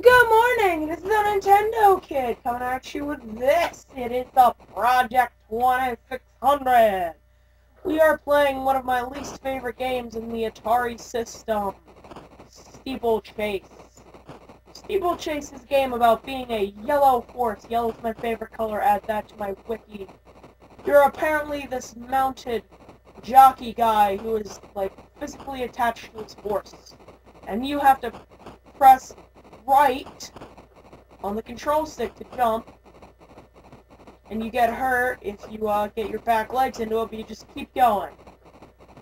Good morning, this is the Nintendo Kid coming at you with this. It is the Project 2600. We are playing one of my least favorite games in the Atari system, Steeplechase. Steeplechase is a game about being a yellow horse. Yellow's my favorite color, add that to my wiki. You're apparently this mounted jockey guy who is, like, physically attached to his horse. And you have to press right on the control stick to jump. And you get hurt if you uh, get your back legs into it, but you just keep going.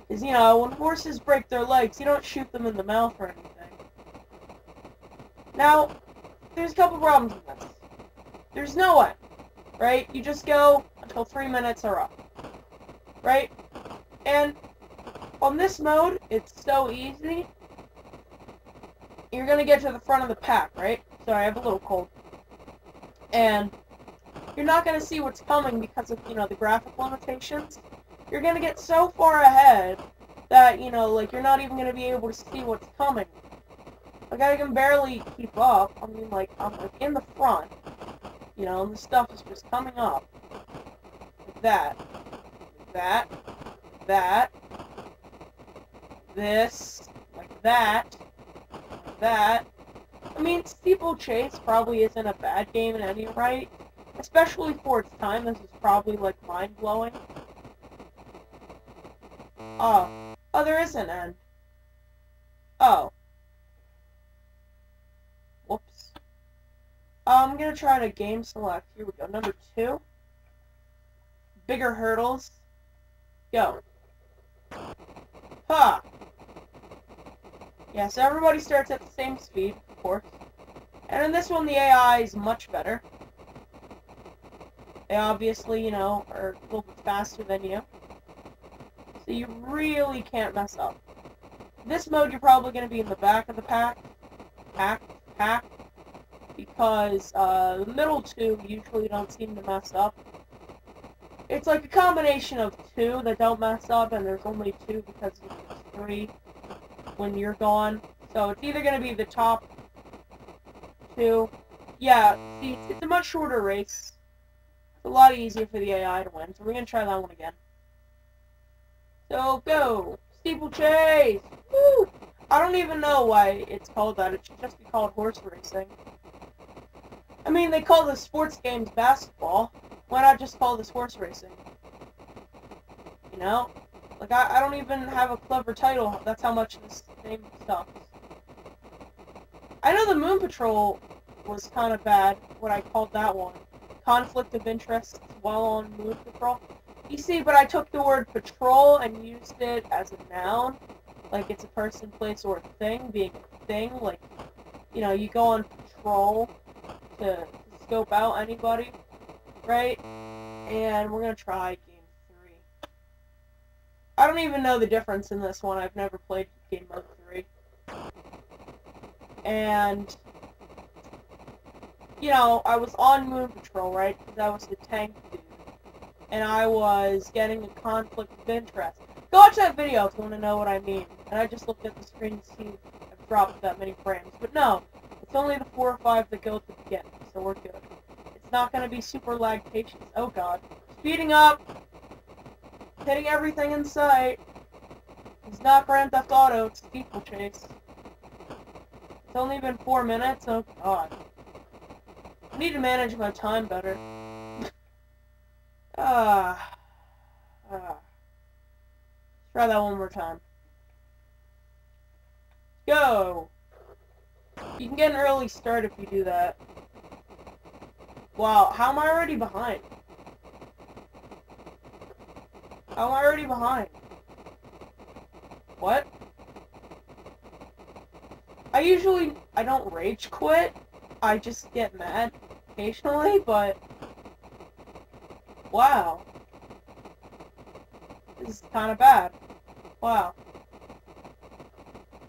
Because, you know, when horses break their legs, you don't shoot them in the mouth or anything. Now, there's a couple problems with this. There's no way, right? You just go until three minutes are up, right? And on this mode, it's so easy you're gonna get to the front of the pack, right? Sorry, I have a little cold. And you're not gonna see what's coming because of, you know, the graphic limitations. You're gonna get so far ahead that, you know, like, you're not even gonna be able to see what's coming. Like, I can barely keep up. I mean, like, I'm, like, in the front, you know, and the stuff is just coming up. Like that. That. That. This. Like that that. I mean, Steeplechase probably isn't a bad game in any right, especially for its time. This is probably, like, mind-blowing. Oh. Oh, there is an end. Oh. Whoops. Oh, I'm gonna try to game select. Here we go. Number two. Bigger hurdles. Go. Ha! Yeah, so everybody starts at the same speed, of course. And in this one, the AI is much better. They obviously, you know, are a little bit faster than you. So you really can't mess up. This mode, you're probably going to be in the back of the pack. Pack, pack. Because uh, the middle two usually don't seem to mess up. It's like a combination of two that don't mess up, and there's only two because there's three when you're gone. So it's either going to be the top two. Yeah, see, it's a much shorter race. It's a lot easier for the AI to win, so we're going to try that one again. So, go! Steeplechase! Woo! I don't even know why it's called that. It should just be called horse racing. I mean, they call the sports games basketball. Why not just call this horse racing? You know? Like, I, I don't even have a clever title. That's how much this game sucks. I know the Moon Patrol was kind of bad, what I called that one. Conflict of interest while on Moon Patrol. You see, but I took the word patrol and used it as a noun. Like it's a person, place, or a thing, being a thing. Like, you know, you go on patrol to, to scope out anybody, right? And we're going to try I don't even know the difference in this one. I've never played Game Mode 3. And, you know, I was on Moon Patrol, right? Because I was the tank dude. And I was getting a conflict of interest. Go watch that video if you want to know what I mean. And I just looked at the screen to see I've dropped that many frames. But no, it's only the 4 or 5 that go at the beginning, so we're good. It's not going to be super lag patience. Oh god. Speeding up! Hitting everything in sight. It's not Grand Theft Auto, it's Steeplechase. It's only been four minutes? Oh god. I need to manage my time better. ah. ah. Try that one more time. Go! You can get an early start if you do that. Wow, how am I already behind? I'm already behind. What? I usually, I don't rage quit. I just get mad occasionally, but... Wow. This is kind of bad. Wow.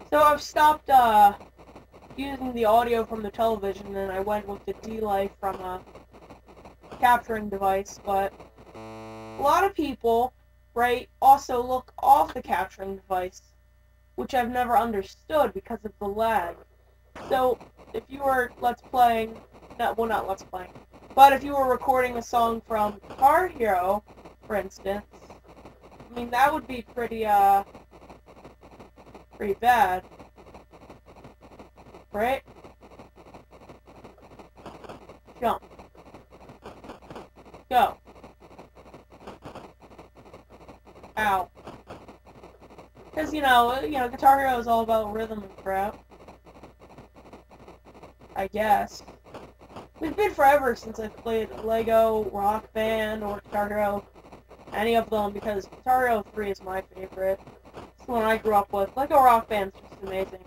So I've stopped, uh, using the audio from the television, and I went with the delay from a capturing device, but a lot of people right, also look off the capturing device, which I've never understood because of the lag. So, if you were let's playing, no, well not let's playing, but if you were recording a song from Guitar Hero, for instance, I mean that would be pretty uh pretty bad, right? Jump. Go. Ow. Because, you know, uh, you know, Guitar Hero is all about rhythm and crap. I guess. It's been forever since I've played Lego, Rock Band, or Guitar Hero. Any of them, because Guitar Hero 3 is my favorite. It's the one I grew up with. Lego Rock Band's just amazing.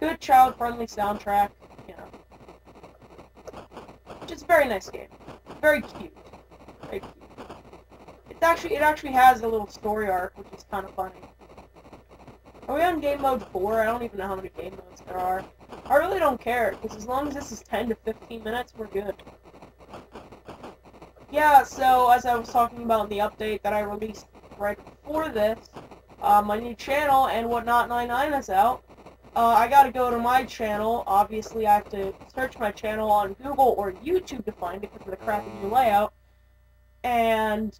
Good child-friendly soundtrack, you know. Just a very nice game. Very cute. Actually, it actually has a little story arc, which is kind of funny. Are we on game mode 4? I don't even know how many game modes there are. I really don't care, because as long as this is 10 to 15 minutes, we're good. Yeah, so as I was talking about in the update that I released right before this, uh, my new channel and Whatnot 99 is out. Uh, I gotta go to my channel. Obviously, I have to search my channel on Google or YouTube to find it because of the crappy new layout. And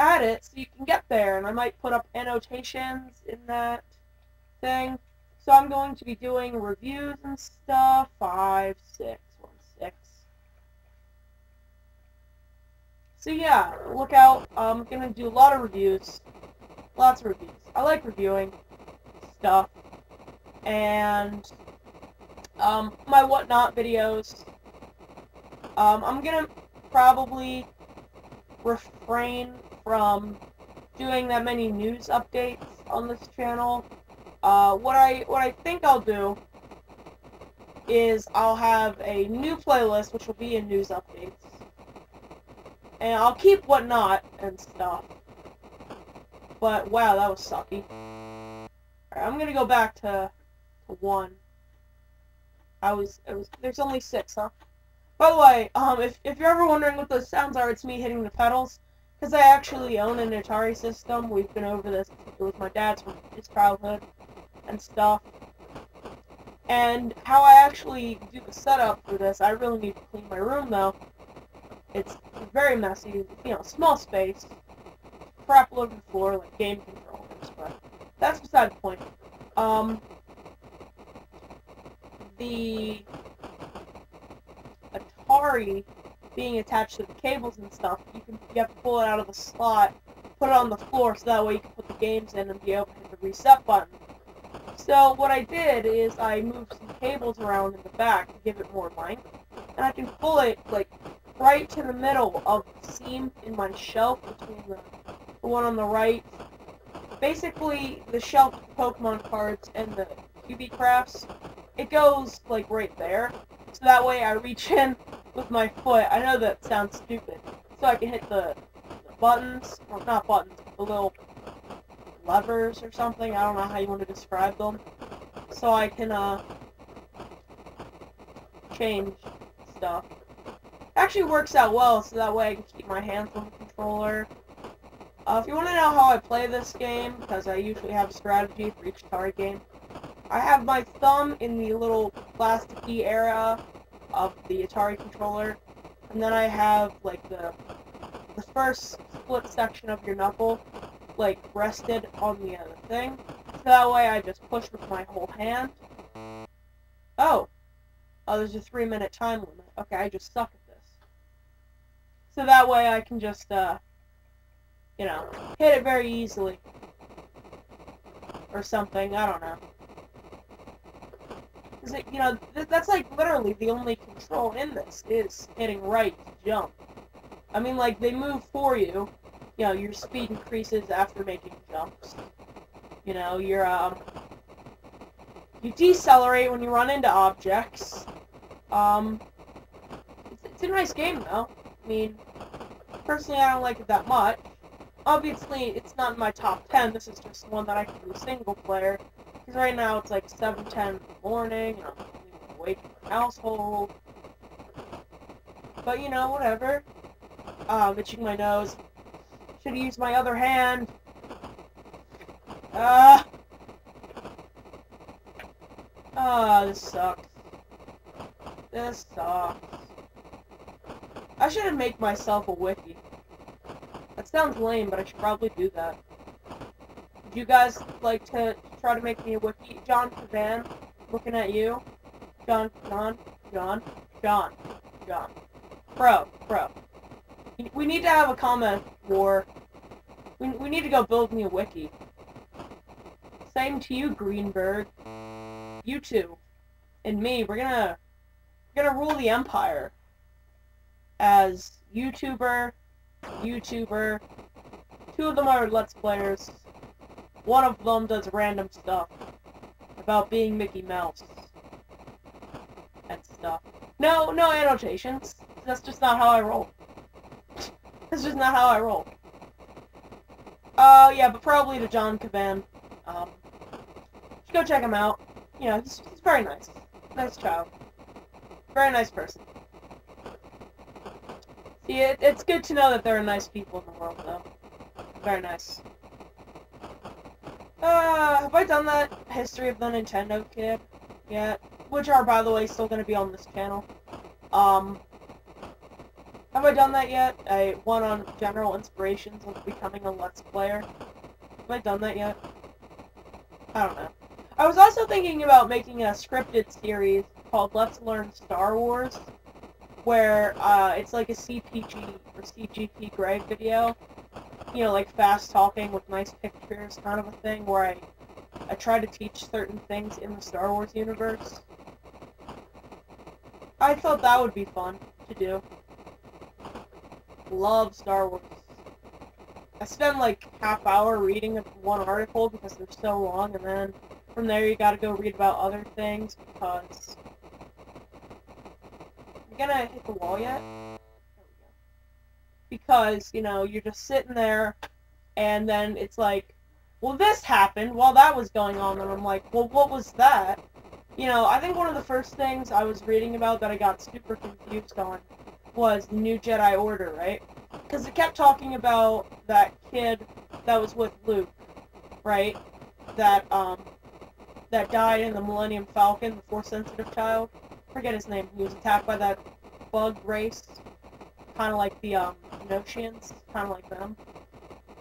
add it so you can get there, and I might put up annotations in that thing. So I'm going to be doing reviews and stuff. Five, six, one, six. So yeah, look out. I'm gonna do a lot of reviews. Lots of reviews. I like reviewing stuff. And um, my whatnot videos. Um, I'm gonna probably refrain from doing that many news updates on this channel. Uh, what I what I think I'll do is I'll have a new playlist which will be in news updates, and I'll keep whatnot and stuff. But wow, that was sucky. Right, I'm gonna go back to to one. I was it was there's only six, huh? By the way, um, if if you're ever wondering what those sounds are, it's me hitting the pedals. Because I actually own an Atari system. We've been over this with my dad's from his childhood and stuff. And how I actually do the setup for this, I really need to clean my room though. It's very messy, you know, small space. Crap all over the floor, like game controllers, but that's beside the point. Um, the Atari being attached to the cables and stuff, you can you have to pull it out of the slot, put it on the floor, so that way you can put the games in and be able to hit the reset button. So what I did is I moved some cables around in the back to give it more length, and I can pull it like right to the middle of the seam in my shelf between the, the one on the right. Basically, the shelf of Pokemon cards and the QB crafts, it goes like right there. So that way I reach in with my foot. I know that sounds stupid. So I can hit the, the buttons, or not buttons, the little levers or something. I don't know how you want to describe them. So I can, uh, change stuff. Actually works out well, so that way I can keep my hands on the controller. Uh, if you want to know how I play this game, because I usually have a strategy for each Atari game, I have my thumb in the little plasticky area of the Atari controller, and then I have like the the first split section of your knuckle like rested on the other thing. So that way I just push with my whole hand. Oh. Oh, there's a three minute time limit. Okay, I just suck at this. So that way I can just, uh, you know, hit it very easily. Or something, I don't know. It, you know, th that's like literally the only control in this is hitting right to jump. I mean, like, they move for you. You know, your speed increases after making jumps. You know, you're, um... You decelerate when you run into objects. Um... It's, it's a nice game, though. I mean, personally, I don't like it that much. Obviously, it's not in my top 10. This is just one that I can do single player. Because right now it's like 7.10 in the morning, and I'm awake in my household. But, you know, whatever. I'm itching my nose. Should have used my other hand. Ah. Uh, ah, this sucks. This sucks. I should make myself a wiki. That sounds lame, but I should probably do that. Would you guys like to try to make me a wiki? John Cavan, looking at you. John, John, John, John, John. Bro, bro. We need to have a comment war. We, we need to go build me a wiki. Same to you, Greenberg. You two. And me, we're gonna... We're gonna rule the empire. As YouTuber, YouTuber. Two of them are Let's Players. One of them does random stuff. About being Mickey Mouse. And stuff. No, no annotations. That's just not how I roll. That's just not how I roll. Uh, yeah, but probably to John Cavan. Um, go check him out. You know, he's, he's very nice. Nice child. Very nice person. See, it, it's good to know that there are nice people in the world, though. Very nice. Uh, have I done that History of the Nintendo Kid yet? Which are, by the way, still going to be on this channel. Um, have I done that yet? I one on general inspirations of becoming a Let's Player. Have I done that yet? I don't know. I was also thinking about making a scripted series called Let's Learn Star Wars, where uh, it's like a CPG or CGP Grey video. You know, like fast talking with nice pictures, kind of a thing, where I I try to teach certain things in the Star Wars universe. I thought that would be fun to do love Star Wars. I spend like half hour reading one article because they're so long, and then from there you gotta go read about other things because... You gonna hit the wall yet? Because, you know, you're just sitting there, and then it's like, well, this happened while that was going on, and I'm like, well, what was that? You know, I think one of the first things I was reading about that I got super confused on was the New Jedi Order, right? Because it kept talking about that kid that was with Luke, right? That um, that died in the Millennium Falcon, the Force-sensitive child. Forget his name. He was attacked by that bug race, kind of like the um, Notians, kind of like them.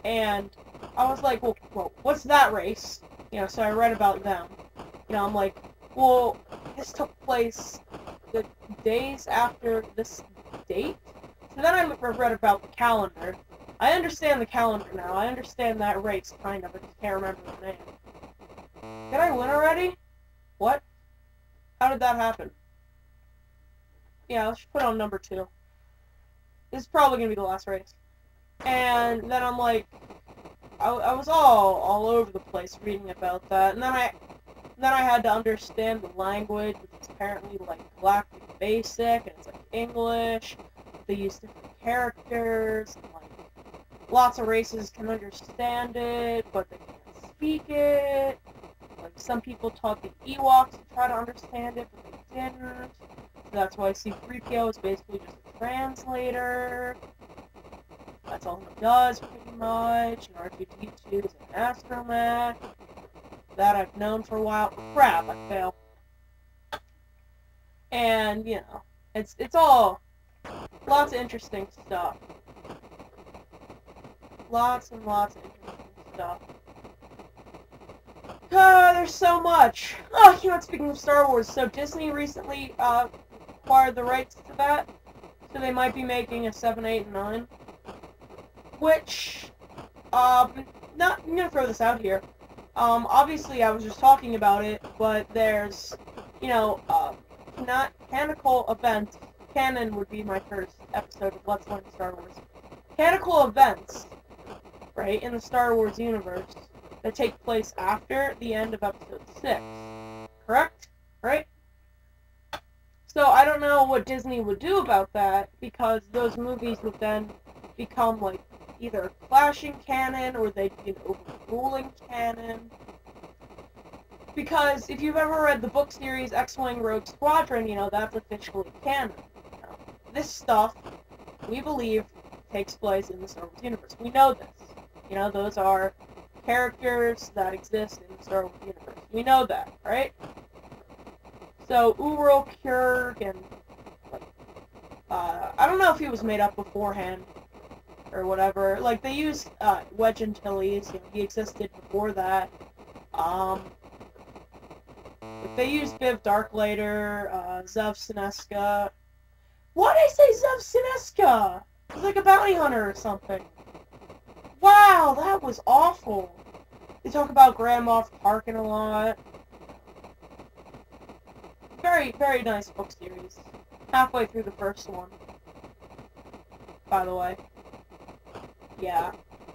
And I was like, well, well, what's that race? You know, so I read about them. You know, I'm like, well, this took place the days after this date. So then I read about the calendar. I understand the calendar now. I understand that race, kind of. I just can't remember the name. Did I win already? What? How did that happen? Yeah, let's put on number two. This is probably going to be the last race. And then I'm like, I, I was all all over the place reading about that. And then I then I had to understand the language, which is apparently like Galactic Basic, and it's like English. They use different characters, and like lots of races can understand it, but they can't speak it. Like some people taught the Ewoks to try to understand it, but they didn't. That's why C-3PO is basically just a translator. That's all he does, pretty much. And R2-D2 is an astromech. That I've known for a while. Crap, I fail. And, you know, it's it's all lots of interesting stuff. Lots and lots of interesting stuff. Uh, there's so much. Oh, you know, speaking of Star Wars, so Disney recently uh, acquired the rights to that, so they might be making a 7, 8, and 9. Which, um, not, I'm gonna throw this out here. Um, obviously I was just talking about it, but there's, you know, uh, not canonical events. Canon would be my first episode of Let's Learn Star Wars. Canonical events, right, in the Star Wars universe that take place after the end of episode 6. Correct? Right? So I don't know what Disney would do about that, because those movies would then become, like, either clashing canon, or they'd be an overruling canon, because if you've ever read the book series X-Wing Rogue Squadron, you know, that's officially canon. This stuff, we believe, takes place in the Star Wars universe. We know this. You know, those are characters that exist in the Star Wars universe. We know that, right? So Ural Kurg and I don't know if he was made up beforehand or whatever. Like they used uh, Wedge Antilles. You know, he existed before that. Um, they used Viv Darklighter, uh, Zev Senesca. Why did I say Zev Senesca? He's like a bounty hunter or something. Wow, that was awful. They talk about Grand parking a lot. Very, very nice book series. Halfway through the first one. By the way. Yeah.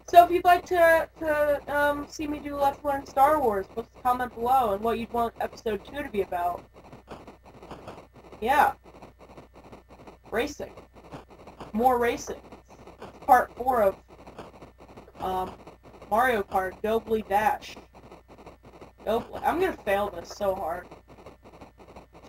So if you'd like to, to um, see me do Let's Learn Star Wars, post a comment below and what you'd want episode 2 to be about. Yeah. Racing. More racing. It's part 4 of um, Mario Kart Dobly Dash. Dobly. I'm gonna fail this so hard.